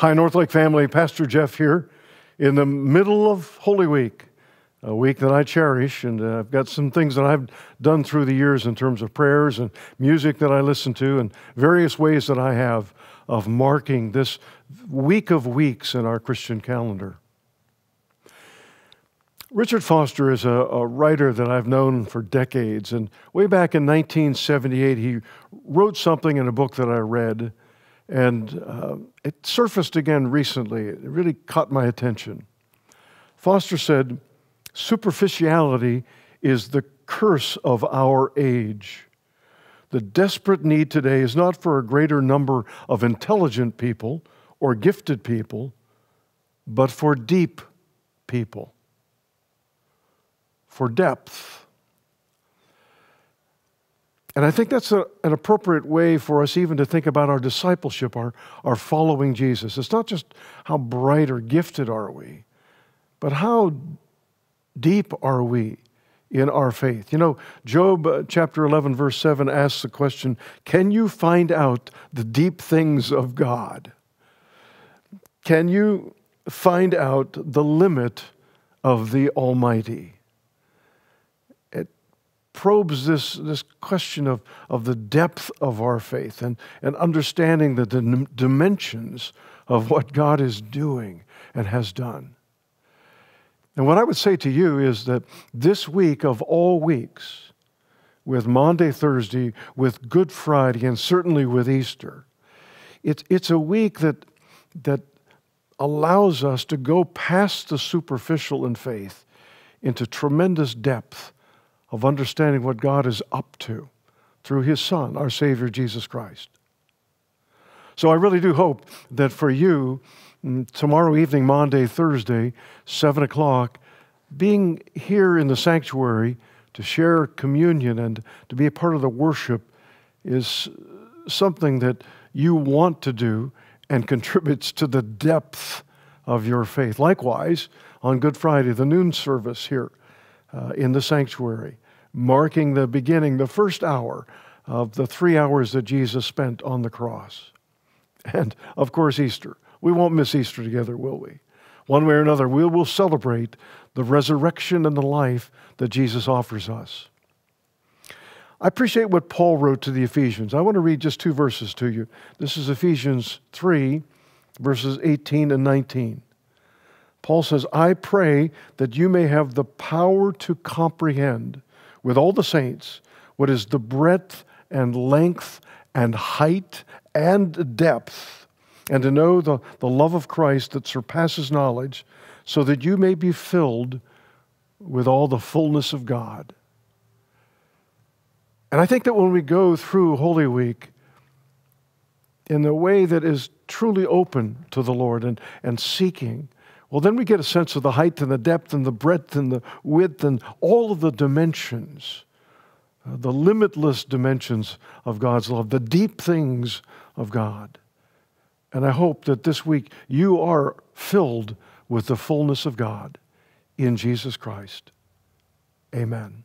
Hi, Northlake family. Pastor Jeff here in the middle of Holy Week, a week that I cherish. And uh, I've got some things that I've done through the years in terms of prayers and music that I listen to, and various ways that I have of marking this week of weeks in our Christian calendar. Richard Foster is a, a, writer that I've known for decades. And way back in 1978, he wrote something in a book that I read and uh, it surfaced again recently. It really caught my attention. Foster said, Superficiality is the curse of our age. The desperate need today is not for a greater number of intelligent people or gifted people, but for deep people, for depth and I think that's a, an appropriate way for us even to think about our discipleship, our, our following Jesus. It's not just how bright or gifted are we, but how deep are we in our faith? You know, Job uh, chapter 11, verse 7 asks the question Can you find out the deep things of God? Can you find out the limit of the Almighty? Probes this, this question of, of the depth of our faith and, and understanding the dimensions of what God is doing and has done. And what I would say to you is that this week of all weeks, with Maundy, Thursday, with Good Friday, and certainly with Easter, it, it's a week that, that allows us to go past the superficial in faith into tremendous depth of understanding what God is up to through His Son, our Savior Jesus Christ. So I really do hope that for you, mm, tomorrow evening, Maundy, Thursday, 7 o'clock, being here in the sanctuary to share communion and to be a part of the worship is something that you want to do and contributes to the depth of your faith. Likewise, on Good Friday, the noon service here uh, in the sanctuary, marking the beginning, the first hour of the three hours that Jesus spent on the cross. And of course, Easter. We won't miss Easter together, will we? One way or another, we will celebrate the resurrection and the life that Jesus offers us. I appreciate what Paul wrote to the Ephesians. I want to read just two verses to you. This is Ephesians 3, verses 18 and 19. Paul says, I pray that you may have the power to comprehend with all the saints what is the breadth and length and height and depth, and to know the, the love of Christ that surpasses knowledge, so that you may be filled with all the fullness of God. And I think that when we go through Holy Week in the way that is truly open to the Lord and, and seeking, well, then we get a sense of the height and the depth and the breadth and the width and all of the dimensions, uh, the limitless dimensions of God's love, the deep things of God. And I hope that this week you are filled with the fullness of God in Jesus Christ. Amen.